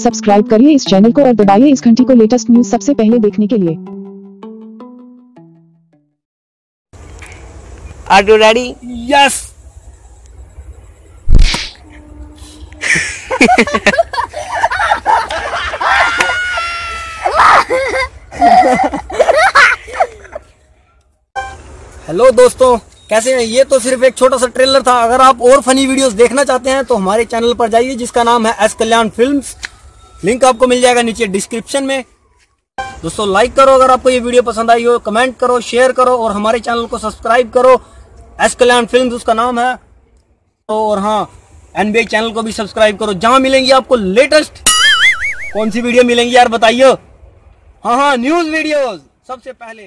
Subscribe करिए इस channel को और दबाइए इस घंटी को लेटेस्ट न्यूज़ सबसे पहले देखने के लिए। Are you ready? Yes hello दोस्तों कैसे हैं? ये तो सिर्फ़ एक छोटा सा ट्रेलर था। अगर आप और फनी वीडियोस देखना चाहते हैं तो हमारे चैनल पर जाइए जिसका नाम है एस कल्याण फिल्म्स लिंक आपको मिल जाएगा नीचे डिस्क्रिप्शन में। दोस्तों लाइक करो अगर आपको ये वीडियो पसंद आई हो कमेंट करो शेयर करो और हमारे चैनल को सब्सक्राइब करो। एस कल्याण फ़िल्म उसका नाम है। और हाँ एनबीए चैनल को भी सब्सक्राइब करो। जहाँ मिलेंगी आपको लेटेस्ट कौन सी वीडियो मिलेंगी यार बताइए। हाँ हाँ न्यूज़ वीडियोस सबसे पहले।